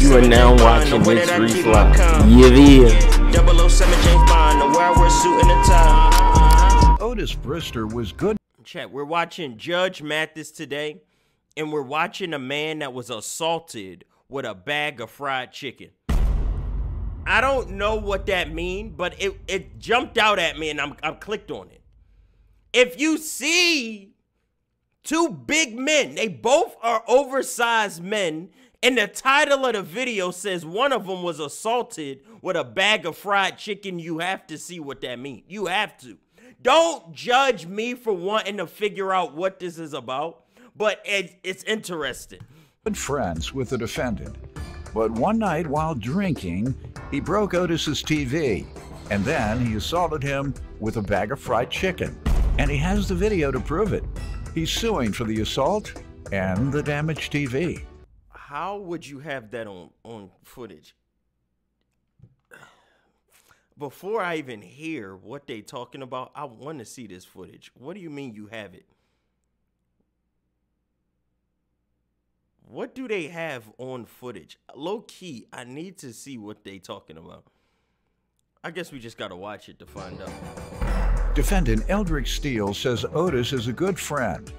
You are now watching this Refly. Yeah, yeah. 007 James Bond, the where we're suit and a tie. Otis Brister was good. Chat, we're watching Judge Mathis today, and we're watching a man that was assaulted with a bag of fried chicken. I don't know what that mean, but it, it jumped out at me and I'm, I'm clicked on it. If you see two big men, they both are oversized men, and the title of the video says one of them was assaulted with a bag of fried chicken, you have to see what that means. You have to. Don't judge me for wanting to figure out what this is about, but it, it's interesting. Good friends with the defendant. But one night while drinking, he broke Otis's TV, and then he assaulted him with a bag of fried chicken. And he has the video to prove it. He's suing for the assault and the damaged TV. How would you have that on, on footage? Before I even hear what they talking about, I want to see this footage. What do you mean you have it? What do they have on footage? Low key, I need to see what they talking about. I guess we just gotta watch it to find out. Defendant Eldrick Steele says Otis is a good friend,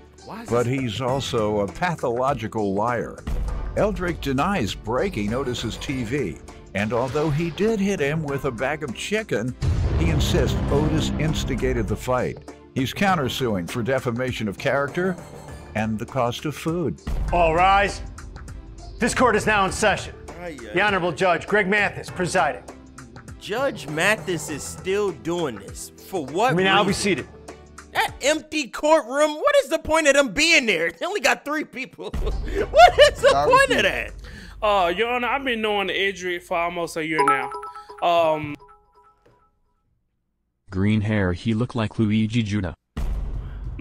but he's also a pathological liar. Eldrick denies breaking Otis's TV, and although he did hit him with a bag of chicken, he insists Otis instigated the fight. He's countersuing for defamation of character and the cost of food. All rise. This court is now in session. The Honorable Judge Greg Mathis presiding. Judge Mathis is still doing this. For what You may now be reason? seated. That empty courtroom, what is the point of them being there? They only got three people. what is the point of that? Uh, Your Honor, I've been knowing Edric for almost a year now. Um, Green hair, he looked like Luigi Judah.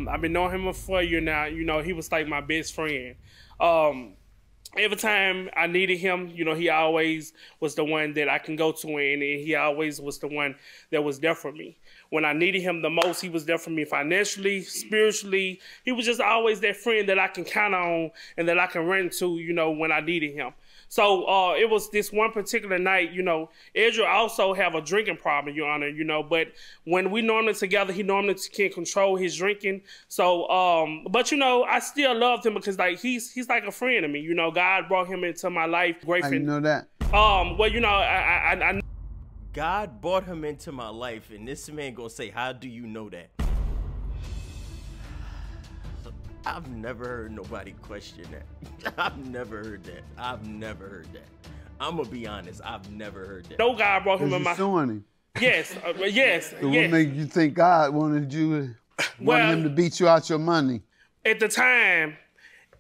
I've been knowing him for a year now. You know, he was like my best friend. Um, every time I needed him, you know, he always was the one that I can go to, and he always was the one that was there for me. When I needed him the most, he was there for me financially, spiritually. He was just always that friend that I can count on and that I can run to, you know, when I needed him. So uh, it was this one particular night, you know, Edra also have a drinking problem, Your Honor, you know, but when we normally together, he normally can't control his drinking. So, um, but you know, I still loved him because like he's he's like a friend to me. You know, God brought him into my life. Great friend. know that? Um, well, you know, I I, I God brought him into my life, and this man gonna say, "How do you know that?" I've never heard nobody question that. I've never heard that. I've never heard that. I'm gonna be honest. I've never heard that. No God brought him Because in my. suing him. Yes, uh, yes, So yes. what made you think God wanted you, wanted Well- him to beat you out your money? at the time,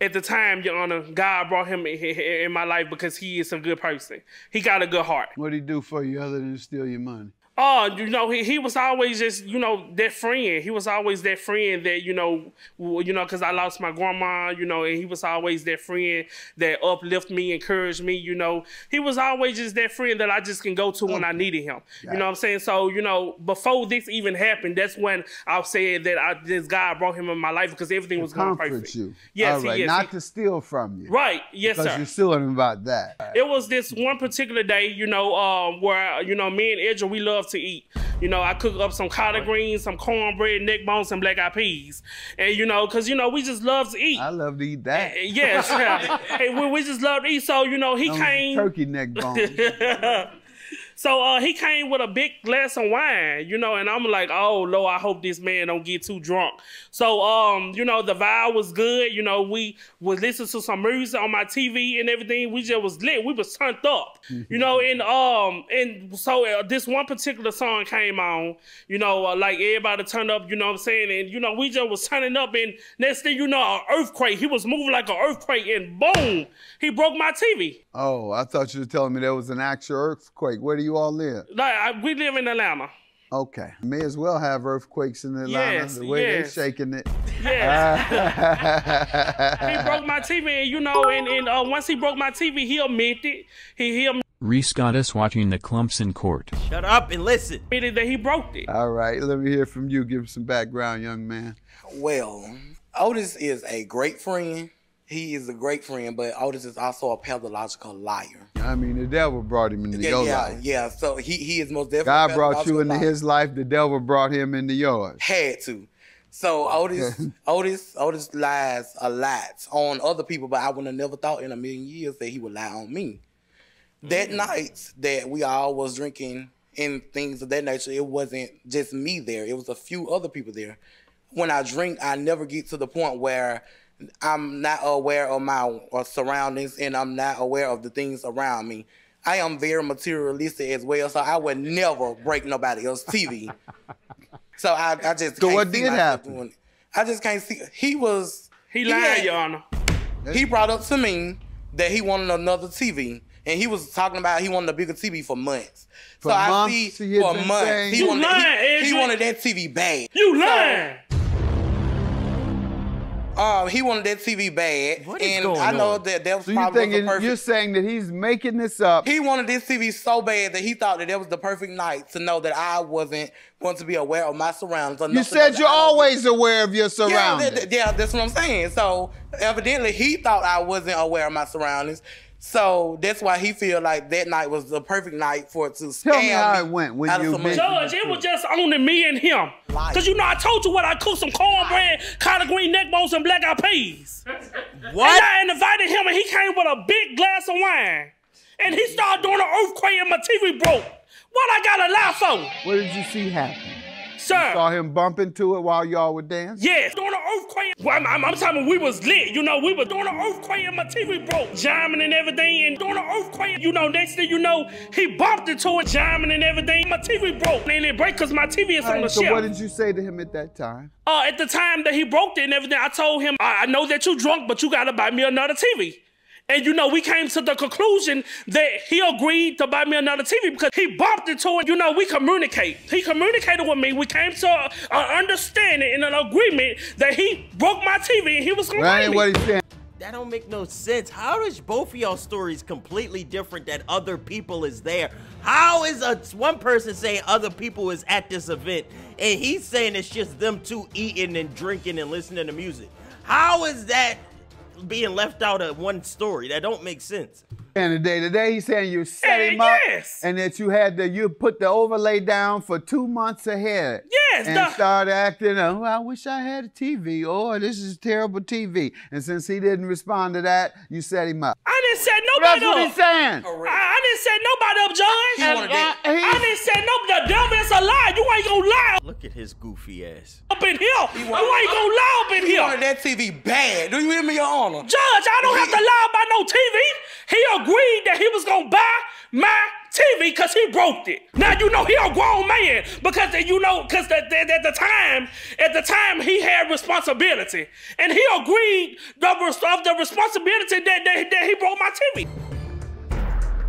at the time, Your Honor, God brought him in, my life because he is a good person. He got a good heart. What did he do for you other than steal your money? Oh, you know, he, he was always just, you know, that friend. He was always that friend that, you know, you know, because I lost my grandma, you know, and he was always that friend that uplift me, encouraged me, you know. He was always just that friend that I just can go to when I needed him. You know what I'm saying? So, you know, before this even happened, that's when I said that I, this God brought him in my life because everything was going Comfort perfect. you. Yes, All right. he is. Not He- to steal from you. Right. Yes, Because sir. you're suing him about that. It was this one particular day, you know, um, where you know me and Edra we love to eat. You know, I cook up some collard greens, some cornbread, neck bones, and black eyed peas, and you know, cause you know we just love to eat. I love to eat that. yes, hey, we, we just love to eat. So you know, he Those came. Turkey neck bones. So uh, he came with a big glass of wine, you know, and I'm like, oh Lord, I hope this man don't get too drunk. So um, you know, the vibe was good. You know, we was listening to some music on my TV and everything. We just was lit. We was turned up, you know, and um, and so uh, this one particular song came on, you know, uh, like everybody turned up, you know what I'm saying, and you know, we just was turning up, and next thing you know, an earthquake. He was moving like an earthquake, and boom, he broke my TV. Oh, I thought you were telling me there was an actual earthquake. Where do you all live? Like I, we live in Atlanta. Okay. May as well have earthquakes in Atlanta Yes, the way yes. they're shaking it. Yes. he broke my TV, and you know, and, and uh, once he broke my TV, he admitted he he Reese got us watching the Klumps in court. Shut up and listen. admitted that he broke it. All right, let me hear from you. Give some background, young man. Well, Otis is a great friend. He is a great friend, but Otis is also a pathological liar. I mean, the devil brought him into yeah, your yeah, life. yeah. So he he is most definitely. God brought you into liar. his life. The devil brought him into yours. had to. So Otis, Otis, Otis lies a lot on other people, but I would have never thought in a million years that he would lie on me. That mm. night that we all was drinking and things of that nature, it wasn't just me there. It was a few other people there. When I drink, I never get to the point where I'm not aware of my uh, surroundings and I'm not aware of the things around me. I am very materialistic as well, so I would never break nobody else's TV. So I, I just So can't what see did happen? I just can't see. He was. He lied, had- Your Honor. He brought up to me that he wanted another TV, and he was talking about he wanted a bigger TV for months. For so I months, see he for months saying- he You wanted lying, he, he wanted that TV bad. You lying. Um, he wanted that TV bad, What is and going I know on? that that was So you probably the perfect. you're saying that he's making this up? He wanted this TV so bad that he thought that that was the perfect night to know that I wasn't going to be aware of my surroundings. or You said you're I don't- always aware of your Yeah, surroundings. that- yeah, that's what I'm saying. So evidently he thought I wasn't aware of my surroundings. So that's why he feel like that night was the perfect night for it to scam Tell me how me it went when out of you some mentioned- Judge, it was just only me and him. Liar. Cause you know I told you what I cooked some cornbread, collard green neck bones, and black eyed peas. What? And I invited him, and he came with a big glass of wine. And he started doing an earthquake, and my TV broke. What I gotta lie for, What did you see happen? Sir? Saw him bump into it while y'all were dancing? Yes, doing an earthquake. Well, I'm, I'm, I'm talking we was lit. You know, we was doing an earthquake and my TV broke, jamming and everything, and doing an earthquake. You know, next thing you know, he bumped into it, jamming and everything. My TV broke, and it break because my TV is on the so shelf. what did you say to him at that time? uh, at the time that he broke it and everything, I told him, I, I know that you're drunk, but you gotta buy me another TV. And you know, we came to the conclusion that he agreed to buy me another TV because he bumped into it. You know, we communicate. He communicated with me. We came to an understanding and an agreement that he broke my TV and he was gonna That pay me. what he's saying. That don't make no sense. How is both of y'all stories completely different that other people is there? How is a one person saying other people is at this event and he's saying it's just them two eating and drinking and listening to music? How is that being left out of one story? That don't make sense. And today, today he's saying you set Eh, him up, yes. and that you had to you put the overlay down for two months ahead. Yes, and the- started acting. Oh, I wish I had a TV. Oh, this is terrible TV. And since he didn't respond to that, you set him up. I didn't set nobody That's nobody what he's saying. I, I didn't set nobody up, Judge. He wanted that- Uh, I didn't set no. The devil is a lie. You ain't gonna lie Look at his goofy ass. up in here. You wanted- ain't gonna lie up in He here. wanted that TV bad. Do you hear me, Your Honor? Judge, I don't have to lie about no TV. He agreed that he was gonna buy my TV because he broke it. Now you know he a grown man because you know because at the time, at the time he had responsibility, and he agreed the, of the responsibility that, that, that he broke my TV.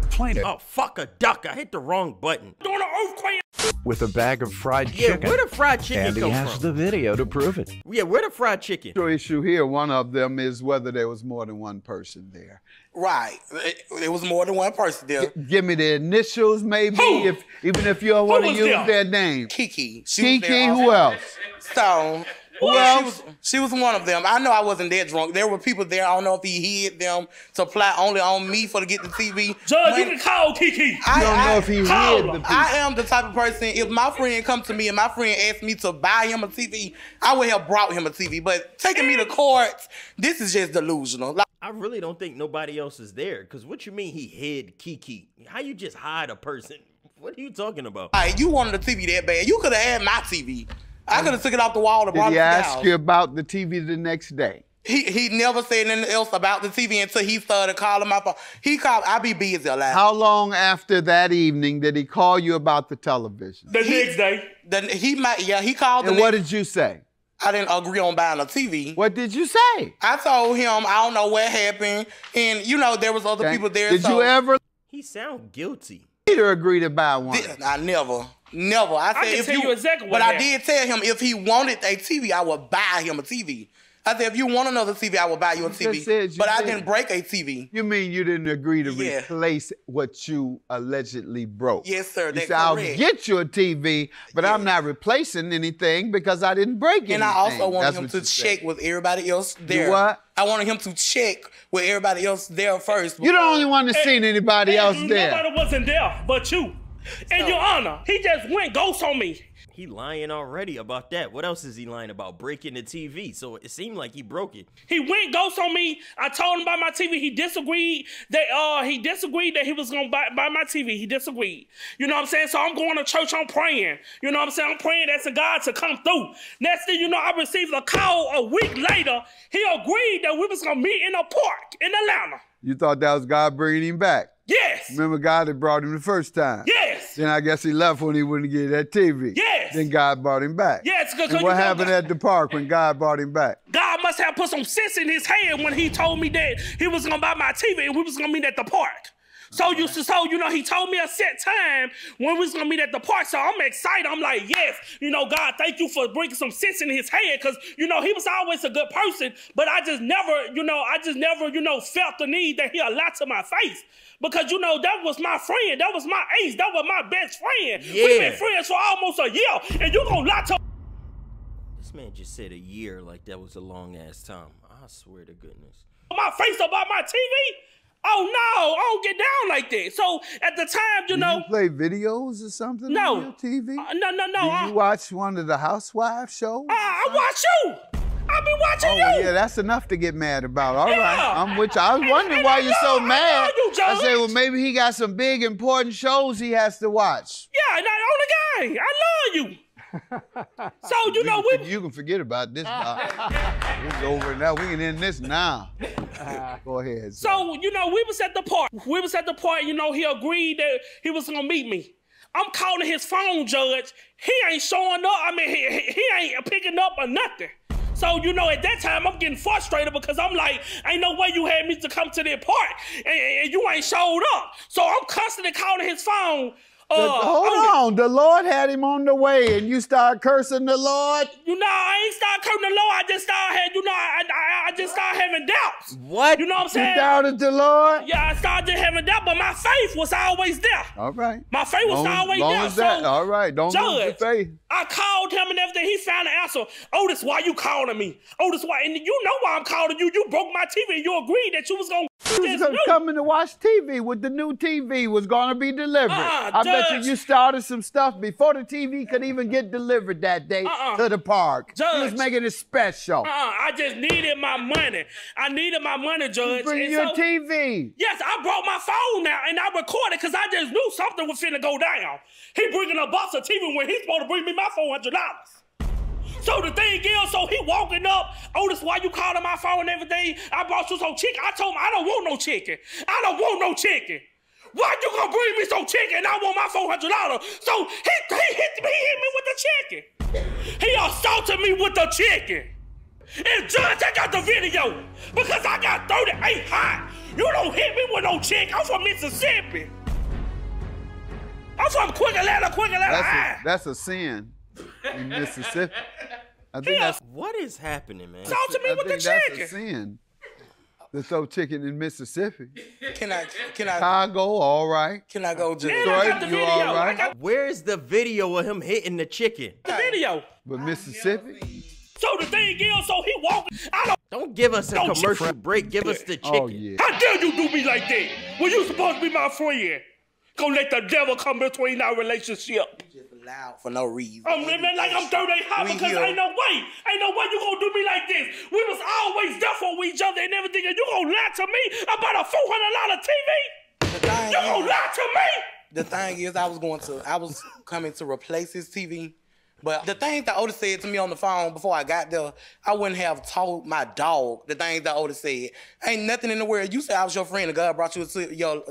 Plaintiff Oh fuck a duck! I hit the wrong button. Doing an earthquake. with a bag of fried Yeah, chicken. where the fried chicken and he has from? the video to prove it. Yeah, where the fried chicken? The issue here, one of them is whether there was more than one person there. Right. It, it was more than one person there. Give me the initials, maybe, Who? if even if you don't want to use there? their name. Kiki. She Kiki, who else? So Who she else? was she was one of them. I know I wasn't that drunk. There were people there. I don't know if he hid them to plot only on me for to get the TV. Judge, When- you can call Kiki. I, You don't know I- if he Call hid the people. I am the type of person. If my friend come to me and my friend asked me to buy him a TV, I would have brought him a TV. But taking me to court, this is just delusional. Like, I really don't think nobody else is there. Cause what you mean he hid Kiki? How you just hide a person? What are you talking about? like, you wanted a TV that bad, you could have had my TV. I could have took it off the wall and Did brought he it to the ask you about the TV the next day? He he never said anything else about the TV until he started calling my phone. He called. I be busy a lot. How long after that evening did he call you about the television? The next day. Then he might. Yeah, he called. And the what next- did you say? I didn't agree on buying a TV. What did you say? I told him I don't know what happened, and you know there was other Okay. people there. Did so you ever He sound guilty. later agree to buy one? Did- I never, never. I said can if tell you exactly what But I did tell him if he wanted a TV, I would buy him a TV. I said, if you want another TV, I will buy you a TV. you but I did. didn't break a TV. You mean you didn't agree to Yeah. replace what you allegedly broke? Yes, sir. You said, I'll get you a TV, but I'm not replacing anything because I didn't break anything. And I also wanted That's him to you said. check with everybody else there. You what? I wanted him to check with everybody else there first. You're the only one that's seen anybody else there. Nobody wasn't there but you. And your honor, he just went ghost on me. He lying already about that. What else is he lying about? Breaking the TV. So it seemed like he broke it. He went ghost on me. I told him about my TV. He disagreed that uh he disagreed that he was gonna buy, buy my TV. He disagreed. You know what I'm saying? So I'm going to church. I'm praying. You know what I'm saying? I'm praying that's a God to come through. Next thing you know, I received a call a week later. He agreed that we was gonna meet in a park in Atlanta. You thought that was God bringing him back. Yes. Remember God that brought him the first time? Yes. Then I guess he left when he wouldn't get that TV. Yes. Then God brought him back. Yes, 'cause And you what happened God- at the park when God brought him back? God must have put some sense in his head when he told me that he was gonna buy my TV and we was gonna meet at the park. So you so you know he told me a set time when we was gonna meet at the park. So I'm excited. I'm like, yes, you know, God, thank you for bringing some sense in his head because you know he was always a good person, but I just never, you know, I just never, you know, felt the need that he'll lie to my face. Because you know that was my friend, that was my ace, that was my best friend. We've been friends for almost a year, and you gonna lie to This man just said a year like that was a long ass time. I swear to goodness. my face about my TV? Oh no, I don't get down like that. So at the time, you Do know, you play videos or something No. on your TV? uh, no, no, no. Do I, you watch one of the housewife shows? I, I watch you. I've been watching Oh, you. yeah, that's enough to get mad about. All right, Yeah. I'm with you. I was wondering why you're so love- I mad. you, I said, well, maybe he got some big, important shows he has to watch. Yeah, and I on the guy. I love you. So you know you, we. you can forget about this. Ah. Doc. it's over now. We can end this now. Go ahead. So you know we was at the park. We was at the park. You know he agreed that he was gonna meet me. I'm calling his phone, Judge. He ain't showing up. I mean, he, he, he ain't picking up or nothing. So, you know, at that time, I'm getting frustrated because I'm like, ain't no way you had me to come to that park and, and you ain't showed up. So I'm constantly calling his phone. Uh, Hold on. The Lord had him on the way, and you start cursing the Lord. You know, I ain't start cursing the Lord. I just started you know, I just started having doubts. What? You know what I'm saying? You doubted the Lord. Yeah, I started having doubt, but my faith was always there. All right. My faith was Long, always long there. as that. so, All right. Don't lose your Judge, faith. I called him and everything. He found the answer. Otis, why you calling me? Otis, why? And you know why I'm calling you. You broke my TV and you agreed that you was gonna He was gonna come in to watch TV with the new TV was gonna be delivered. Uh-uh, I bet you you started some stuff before the TV could even get delivered that day Uh-uh. to the park. Judge, He was making it special. Uh-uh, I just needed my money. I needed my money, Judge. Bring your so- TV. Yes, I brought my phone now and I recorded because I just knew something was finna go down. He bringing a box of TV when he's supposed to bring me my four hundred dollars. So the thing is, so he walking up, Otis, why you calling my phone and everything? I brought you some chicken. I told him I don't want no chicken. I don't want no chicken. Why you gonna bring me some chicken? I want my four hundred dollars. So he, he hit me, he hit me with the chicken. He assaulted me with the chicken. And Judge, I got the video because I got 38 hot. You don't hit me with no chick. I'm from Mississippi. I'm from Quick Atlanta, Quick Atlanta That's a, that's a sin in Mississippi. I think He that's, What is happening, man? assaulted me I with the think that's a sin. To throw chicken in Mississippi. Can I can I Chicago, all right. can I go just And I got the you video. all I right? got Where's the video of him hitting the chicken? the video. But Mississippi? So the thing is, so he walking. I don't. Don't give us a Don't you commercial break. Give us the oh, chicken. Oh yeah. How dare you do me like that? When you supposed to be my friend? Go let the devil come between our relationship. just loud for no reason? I'm living like I'm 38 hot because here. ain't no way. Ain't no way you gonna do me like this. We was always there for each other and everything, and you gonna lie to me about a $400 TV? The thing You gonna is- lie to me? The thing is, I was going to, I was coming to replace his TV. But the things that Otis said to me on the phone before I got there, I wouldn't have told my dog the things that Otis said. Ain't nothing in the world. You said I was your friend and God brought you into your,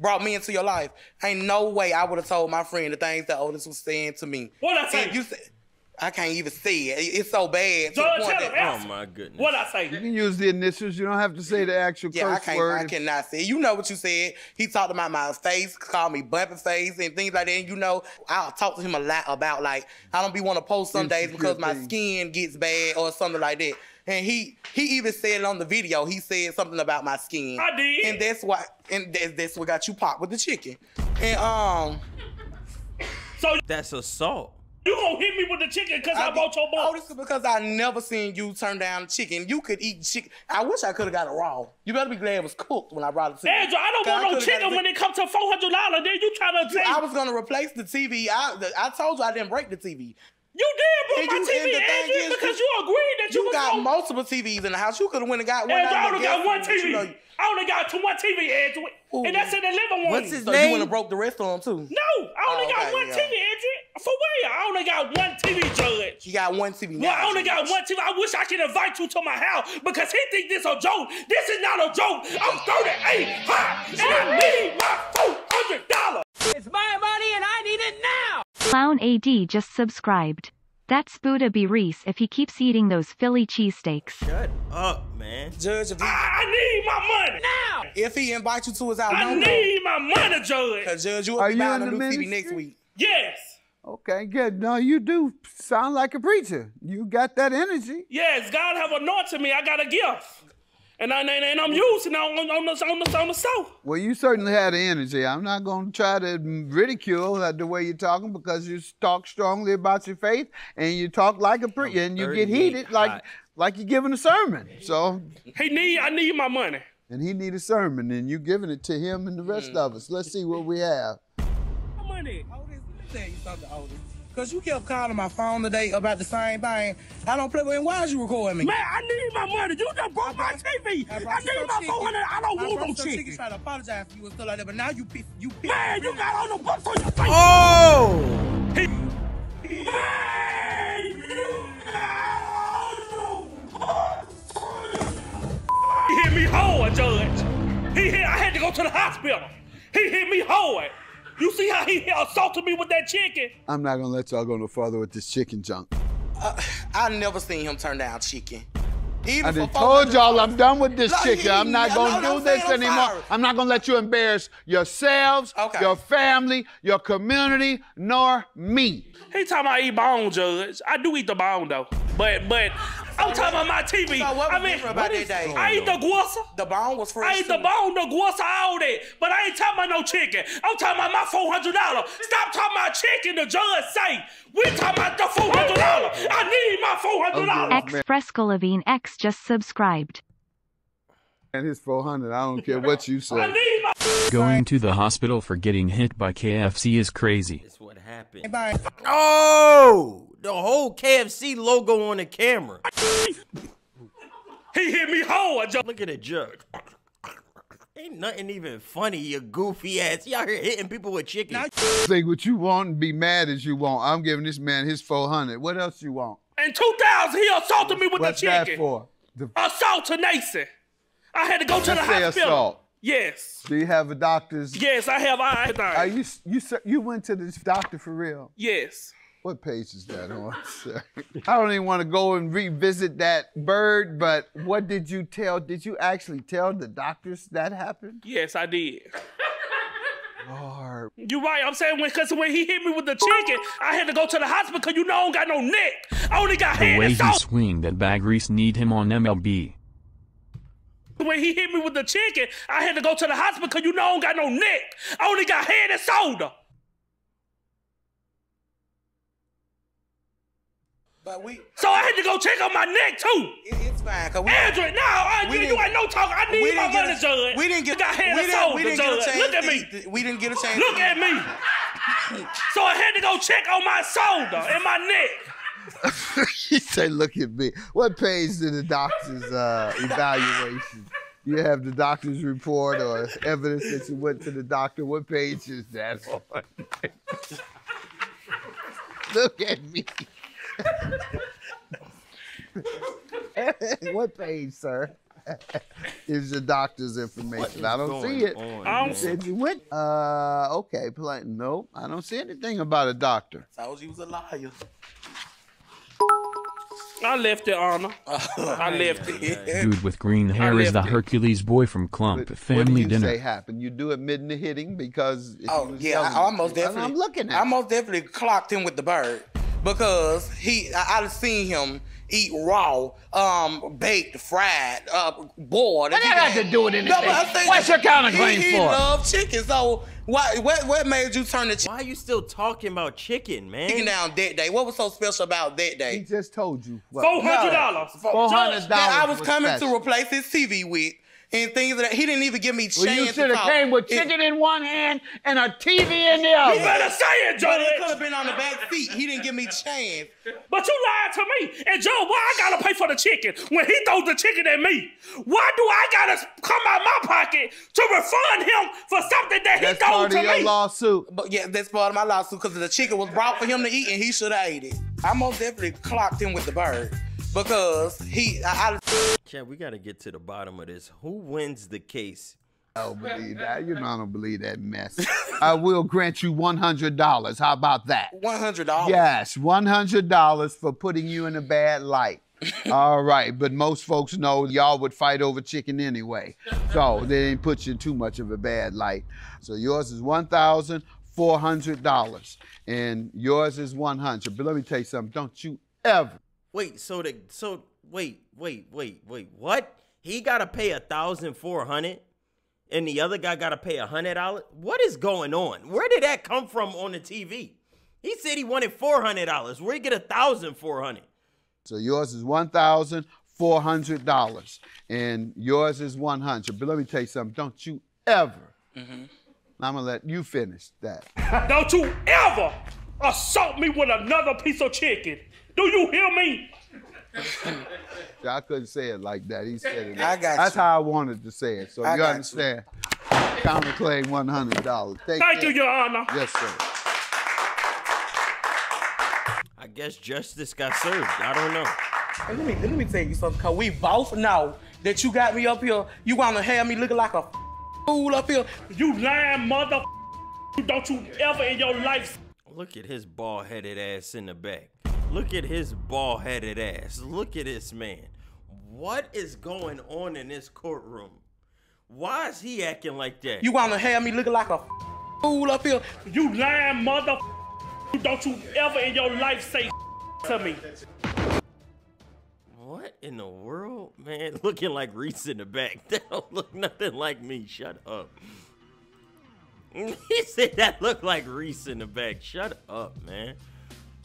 brought me into your life. Ain't no way I would have told my friend the things that Otis was saying to me. What I say? You said, I can't even see it. It- It's so bad. to the Judge, point tell that- answer. Oh my goodness. What I say? You can use the initials. You don't have to say the actual Yeah, I curse can't. word. I cannot say. You know what you said. He talked about my face, called me bumping face, and things like that. And you know, I'll talk to him a lot about like I don't be want to post some days because my things. skin gets bad or something like that. And he he even said it on the video. He said something about my skin. I did. And that's why and that's, that's what got you popped with the chicken. And um So That's assault. You gonna hit me with the chicken because I, I bought your Oh, this is because I never seen you turn down chicken. You could eat chicken. I wish I could have got it raw. You better be glad it was cooked when I brought it to you. Andrew, I don't want no chicken when it comes to four hundred dollars. Then you trying to I was gonna replace the TV. I, the, I told you I didn't break the TV. You did And broke my you- TV, and the thing Andrew, is, because you agreed that you, You was got gonna- multiple TVs in the house. You could have went and got one. Andrew, I only got one TV. You know, I only got two, one TV, Andrew, Ooh. and that's in the living room. What's his so you name? went and broke the rest of them too. No, I only Oh, got okay, one yeah. TV, Andrew. For real, I only got one TV, Judge. You got one TV. Well, now, I only got one TV. I wish I could invite you to my house because he think this a joke. This is not a joke. I'm 38 hot and I need my four hundred dollars. Clown AD just subscribed. That's Buddha B. Reese if he keeps eating those Philly cheesesteaks. Shut up, man. Judge, if he, I, I need my money now. if he invite you to his house, I don't go. need my money, Judge. Cause Judge, you will Are be you buying in a the new TV next week. Yes, Okay, good. Now you do sound like a preacher. You got that energy. yes. God have anointed me. I got a gift, and I and, and I'm using it on on the on the on the stove. Well, you certainly had the energy. I'm not going to try to ridicule that the way you're talking because you talk strongly about your faith and you talk like a preacher and you get heated like hot. like you're giving a sermon. So, He need. I need my money. and he need a sermon and you giving it to him and the rest mm. of us. Let's see what we have. My money. Otis, let me tell you something, Otis. Cause you kept calling my phone today about the same thing. I don't play with it. Why is you recording me? Man, I need my money. You just broke my TV. I, brought you need my chicken. 400. I don't I want brought no some chicken. chicken. Trying to apologize for you and stuff like that, but now you piss, you piss. Man, you got all the books on your face. Oh! Man, you He hit me hard, Judge. He hit, I had to go to the hospital. He hit me hard. You see how he assaulted me with that chicken? I'm not going to let y'all go no further with this chicken junk. Uh, I never seen him turn down chicken. Even I done told y'all I'm done with this No, chicken. you- I'm not going to do I'm this saying. I'm anymore. sorry. I'm not going to let you embarrass yourselves, Okay. your family, your community, nor me. He talking about eat bone, Judge. I do eat the bone though. But but I'm talking about my TV. So what I mean, different about what that is- day? I eat the guasa. The bone was fresh. I eat the bone, the guasa, all that. But I ain't talking about no chicken. I'm talking about my four hundred dollars. Stop talking about chicken. The judge say we talking about the four hundred dollars. I need my four hundred dollars. Oh, X Fresco Levine X just subscribed. And his 400, I don't care what you I say. Need my. Going to the hospital for getting hit by KFC is crazy. That's what happened. Bang. Oh! The whole KFC logo on the camera. He hit me hard, Judge. Look at the jug. Ain't nothing even funny, you goofy ass. You out here hitting people with chicken. Now- Say what you want and be mad as you want. I'm giving this man his 400. What else you want? In 2000, he assaulted me with What's the that chicken. for? The, Assault to Nason. I had to go to the Let's say hospital. assault. Yes. do you have a doctor's? Yes, I have Are you you sir- you went to this doctor for real? Yes. What page is that on? sir? I don't even want to go and revisit that bird, but what did you tell? Did you actually tell the doctors that happened? Yes, I did. Lord, You're right. I'm saying when, cause when he hit me with the chicken, I had to go to the hospital because you know I don't got no neck. I only got The head way and he salt. swing that bag Reese need him on MLB. When he hit me with the chicken, I had to go to the hospital because you know I don't got no neck. I only got head and shoulder. But we, So I had to go check on my neck too. it, it's fine. Cause we, Andrew, no, I, We you, ain't no talk. I need my money, a, Judge. we didn't get got head we and didn't, we didn't get a Judge. chance. Look at me. we didn't get a chance. Look at me. So I had to go check on my shoulder and my neck. he said, "Look at me." What page did the doctor's uh, evaluation? You have the doctor's report or evidence that you went to the doctor. What page is that on? Look at me. what page, sir? is the doctor's information? I don't see it. on, I don't said you went. Uh, okay. Play. Nope. I don't see anything about a doctor. Told you was a liar. I left it, Anna. I left it. Dude with green hair is the left it. Hercules boy from Klump But what Family do you say happened? You do admitting the hitting because Oh yeah, yelling I almost definitely. I'm looking at. I you. most definitely clocked him with the bird. because he I, I've seen him eat raw, um, baked, fried, uh, boiled. What that got got- to do with anything? No, but I'm saying What's your counterclaim he, he for? love chicken, so why, what, what made you turn the chicken Why are you still talking about chicken, man? down that day? What was so special about that day? He day? just told you. what- Four hundred dollars. Four hundred dollars. That I was coming special. to replace his TV with, and things that he didn't even give me chance Well, you should have came with It- chicken in one hand and a TV in the other. You better say it, But it could have been on the back seat. He didn't give me chance. But you lied to me. And Joe, why I gotta pay for the chicken when he throws the chicken at me? Why do I gotta come out my pocket to refund him for something that he throws to me? That's threw part of your me? lawsuit. But yeah, that's part of my lawsuit because the chicken was brought for him to eat and he should have ate it. I most definitely clocked him with the bird because he. I, I, Chad, we got to get to the bottom of this. Who wins the case? I don't believe that. You know I don't believe that mess. I will grant you one hundred dollars. How about that? One hundred dollars. Yes, one hundred dollars for putting you in a bad light. All right, but most folks know y'all would fight over chicken anyway, so they didn't put you in too much of a bad light. So yours is one thousand four hundred dollars, and yours is one hundred. But let me tell you something. Don't you ever Wait, so the so wait, wait, wait, wait. What? He got to pay a thousand four hundred, and the other guy got to pay a hundred dollars. What is going on? Where did that come from on the TV? He said he wanted four hundred dollars. Where he get a thousand four hundred? So yours is one thousand four hundred dollars, and yours is one hundred. But let me tell you something. Don't you ever. Mhm. I'm gonna let you finish that. Don't you ever assault me with another piece of chicken. Do you hear me? I couldn't say it like that. He said it. I got That's you. how I wanted to say it. So I you got you. understand? Counterclaim one hundred dollars. Thank you, Your Honor. Yes, sir. I guess justice got served. I don't know. And let me let me tell you something, cause we both know that you got me up here. You wanna have me looking like a fool up here. You lying mother. Don't you ever in your life Look at his bald headed ass in the back. Look at his bald headed ass. Look at this man. What is going on in this courtroom? Why is he acting like that? You wanna have me looking like a fool up here. You lying mother. Don't you ever in your life say to me. What in the world, man? Looking like Reese in the back. That don't look nothing like me. Shut up. He said that looked like Reese in the back. Shut up, man.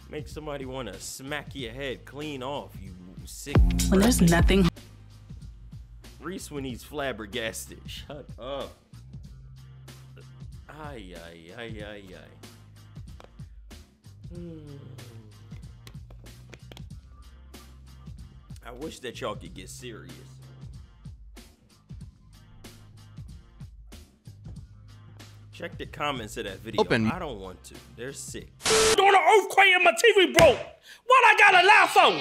Make somebody want to smack your head clean off, you sick. When there's nothing Reese when he's flabbergasted. Shut up. Ay, ay, ay, ay, ay. Hmm. I wish that y'all could get serious. Check the comments of that video. Open. I don't want to. They're sick. Doing an earthquake and my TV broke. What I gotta lie for?